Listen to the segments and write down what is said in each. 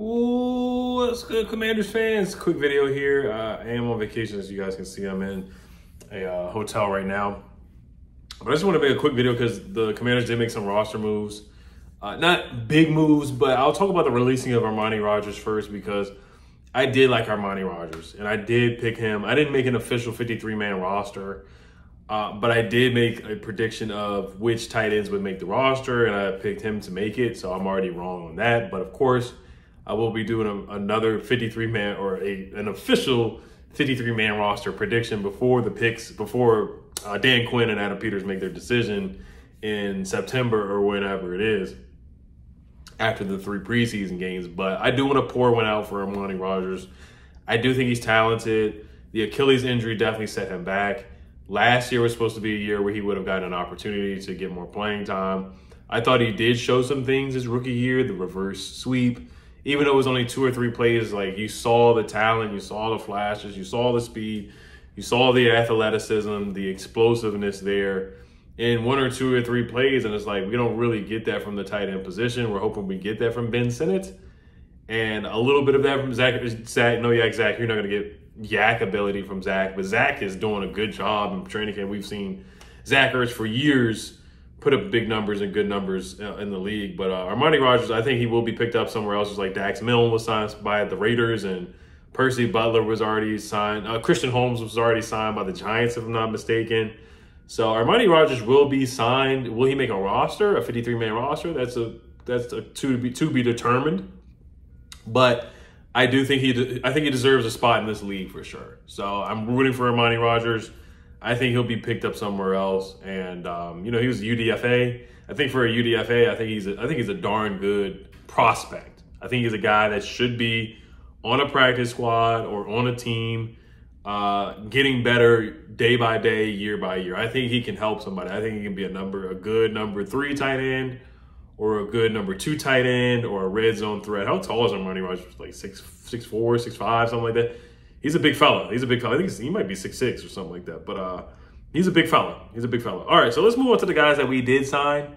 What's good, Commanders fans? Quick video here. Uh, I am on vacation, as you guys can see. I'm in a uh, hotel right now. But I just want to make a quick video because the Commanders did make some roster moves. Uh, not big moves, but I'll talk about the releasing of Armani Rogers first because I did like Armani Rogers and I did pick him. I didn't make an official 53 man roster, uh, but I did make a prediction of which tight ends would make the roster, and I picked him to make it. So I'm already wrong on that. But of course, I will be doing a, another 53 man or a an official 53 man roster prediction before the picks, before uh, Dan Quinn and Adam Peters make their decision in September or whenever it is after the three preseason games. But I do want to pour one out for Armani Rogers. I do think he's talented. The Achilles injury definitely set him back. Last year was supposed to be a year where he would have gotten an opportunity to get more playing time. I thought he did show some things his rookie year, the reverse sweep even though it was only two or three plays, like you saw the talent, you saw the flashes, you saw the speed, you saw the athleticism, the explosiveness there in one or two or three plays. And it's like, we don't really get that from the tight end position. We're hoping we get that from Ben Sinnott and a little bit of that from Zach. Zach no, yeah, Zach, you're not going to get YAC ability from Zach, but Zach is doing a good job in training camp. We've seen Zach Ertz for years put up big numbers and good numbers uh, in the league. But uh, Armani Rogers, I think he will be picked up somewhere else. Just like Dax Milne was signed by the Raiders, and Percy Butler was already signed. Uh, Christian Holmes was already signed by the Giants, if I'm not mistaken. So Armani Rogers will be signed. Will he make a roster, a 53 man roster? That's a that's a to be to be determined. But I do think he I think he deserves a spot in this league for sure. So I'm rooting for Armani Rogers. I think he'll be picked up somewhere else. And um, you know, he was UDFA. I think for a UDFA, I think he's a, I think he's a darn good prospect. I think he's a guy that should be on a practice squad or on a team, uh, getting better day by day, year by year. I think he can help somebody. I think he can be a number, a good number three tight end, or a good number two tight end, or a red zone threat. How tall is Armani Rogers? Like six, six four, six five, something like that he's a big fella. He's a big fella. I think he might be six six or something like that. But uh, he's a big fella. He's a big fella. All right, so let's move on to the guys that we did sign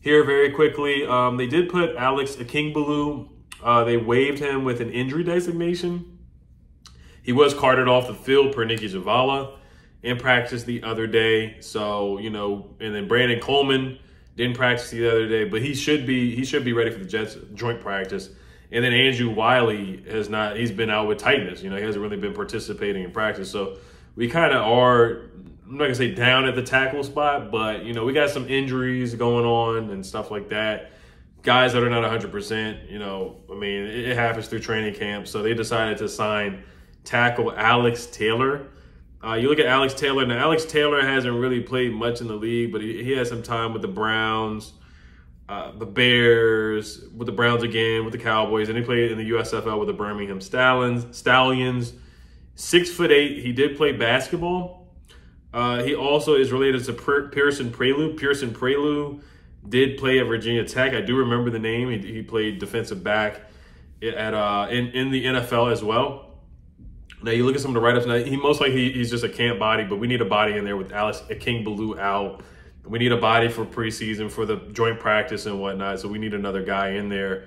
here very quickly. Um, they did put Alex Akingbulu. Uh, they waived him with an injury designation. He was carted off the field per Nicki Jhabvala in practice the other day. So you know, and then Brandon Coleman didn't practice the other day, but he should be he should be ready for the Jets joint practice. And then Andrew Wylie has not, he's been out with tightness. You know, he hasn't really been participating in practice. So we kind of are, I'm not going to say down at the tackle spot, but, you know, we got some injuries going on and stuff like that. Guys that are not 100%, you know, I mean, it, happens through training camp. So they decided to sign tackle Alex Taylor. Uh, you look at Alex Taylor. Now, Alex Taylor hasn't really played much in the league, but he, he some time with the Browns uh, the Bears, with the Browns again, with the Cowboys, and he played in the USFL with the Birmingham Stallions. Stallions, six foot eight. He did play basketball. Uh, he also is related to Pierson Prioleau. Pierson Prioleau did play at Virginia Tech. I do remember the name. He, he played defensive back at uh, in in the NFL as well. Now you look at some of the write-ups. Now he most likely he's just a camp body, but we need a body in there with Alex Akingbulu out we need a body for preseason for the joint practice and whatnot. So we need another guy in there.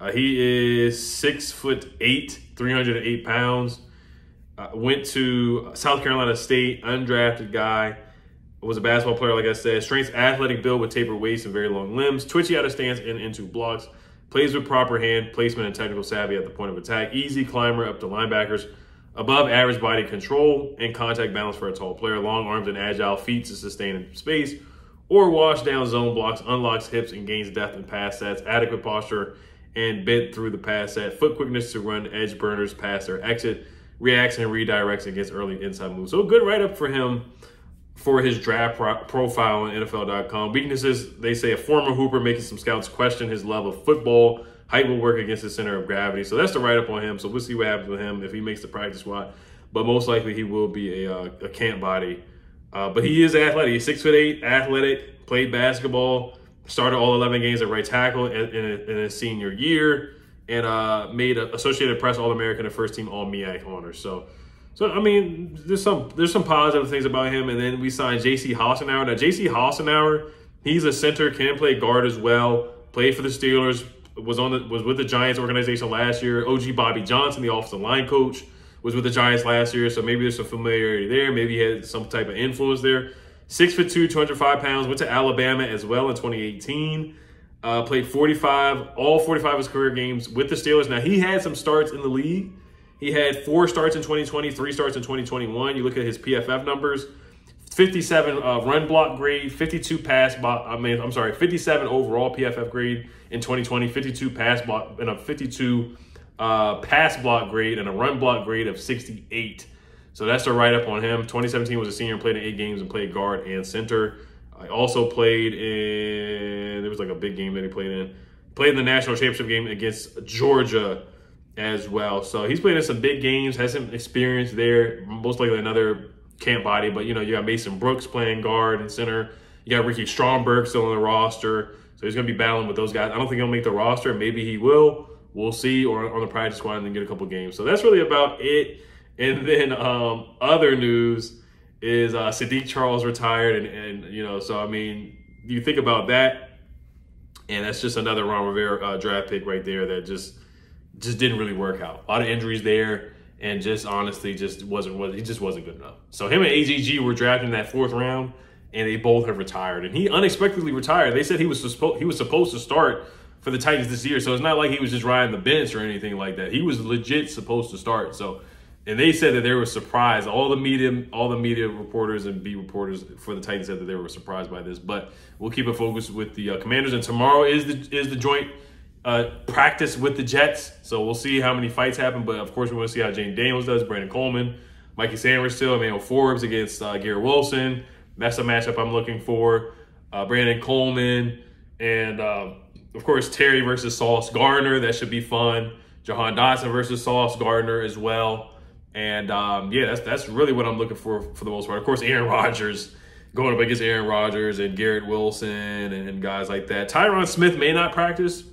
Uh, he is six foot eight, 308 pounds. Uh, went to South Carolina State, undrafted guy. Was a basketball player, like I said. Strengths, athletic build with tapered waist and very long limbs. Twitchy out of stance and into blocks. Plays with proper hand placement and technical savvy at the point of attack. Easy climber up to linebackers. Above average body control and contact balance for a tall player. Long arms and agile feet to sustain in space or wash down zone blocks, unlocks hips, and gains depth in pass sets, adequate posture, and bent through the pass set, foot quickness to run edge burners pass or exit, reacts and redirects against early inside moves. So a good write-up for him for his draft pro profile on NFL.com. Weaknesses, they say a former Hooper making some scouts question his love of football. Height will work against his center of gravity. So that's the write-up on him. So we'll see what happens with him if he makes the practice squad. But most likely he will be a, uh, a camp body uh, but he is athletic. He's six foot eight, athletic, played basketball, started all 11 games at right tackle in, in, in his senior year, and uh, made a Associated Press All American and first team All MEAC honors. So, so I mean, there's some there's some positive things about him. And then we signed J.C. Hassenauer. Now, J.C. Hassenauer, he's a center, can play guard as well. Played for the Steelers, was on the was with the Giants organization last year. OG Bobby Johnson, the offensive line coach, was with the Giants last year, so maybe there's some familiarity there. Maybe he had some type of influence there. Six foot two, 205 pounds. Went to Alabama as well in 2018. Uh, played 45, all 45 of his career games with the Steelers. Now he had some starts in the league. He had four starts in 2020, three starts in 2021. You look at his PFF numbers. 57 uh, run block grade, 52 pass block. I mean, I'm sorry, 57 overall PFF grade in 2020, 52 pass block, and a 52 uh, pass block grade and a run block grade of 68. So that's a write up on him. 2017 was a senior played in eight games and played guard and center. I also played in, there was like a big game that he played in. Played in the national championship game against Georgia as well. So he's played in some big games, has some experience there. Most likely another camp body, but you know, you got Mason Brooks playing guard and center. You got Ricky Stromberg still on the roster. So he's going to be battling with those guys. I don't think he'll make the roster. Maybe he will. We'll see, or on the practice squad and then get a couple games. So that's really about it. And then um, other news is uh, Saahdiq Charles retired, and, and you know, so I mean, you think about that, and that's just another Ron Rivera uh, draft pick right there that just just didn't really work out. A lot of injuries there and just honestly just wasn't was he just wasn't good enough. So him and AGG were drafted in that fourth round, and they both have retired. And he unexpectedly retired. They said he was supposed he was supposed to start for the Titans this year, so it's not like he was just riding the bench or anything like that. He was legit supposed to start. So, and they said that they were surprised. All the media, all the media reporters and beat reporters for the Titans said that they were surprised by this. But we'll keep it focused with the uh, Commanders. And tomorrow is the is the joint uh, practice with the Jets. So we'll see how many fights happen. But of course, we want to see how Jayden Daniels does, Brandon Coleman, Mike Sainristil, Emmanuel Forbes against uh, Garrett Wilson. That's a matchup I'm looking for. Uh, Brandon Coleman and uh, of course Terry versus Sauce Gardner. That should be fun. Jahan Dotson versus Sauce Gardner as well. And um, yeah, that's that's really what I'm looking for for the most part. Of course, Aaron Rodgers going up against Aaron Rodgers and Garrett Wilson and, and guys like that. Tyron Smith may not practice.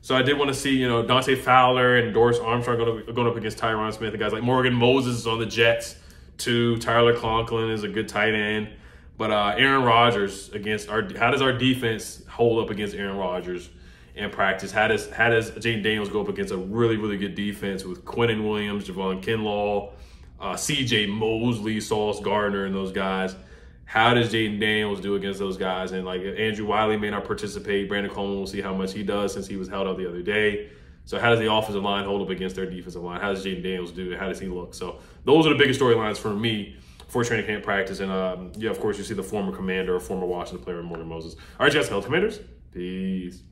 So I did want to see, you know, Dante Fowler and Dorance Armstrong going, going up against Tyron Smith. And guys like Morgan Moses is on the Jets, too. Tyler Conklin is a good tight end. But uh, Aaron Rodgers against our how does our defense hold up against Aaron Rodgers in practice? How does how does Jayden Daniels go up against a really really good defense with Quinnen Williams, Javon Kinlaw, uh, C.J. Mosley, Sauce Gardner, and those guys? How does Jayden Daniels do against those guys? And like Andrew Wylie may not participate. Brandon Coleman will see how much he does since he was held out the other day. So how does the offensive line hold up against their defensive line? How does Jayden Daniels do? How does he look? So those are the biggest storylines for me for training camp practice. And um, yeah, of course, you see the former commander or former Washington player Morgan Moses. All right, guys, Hell Commanders. Peace.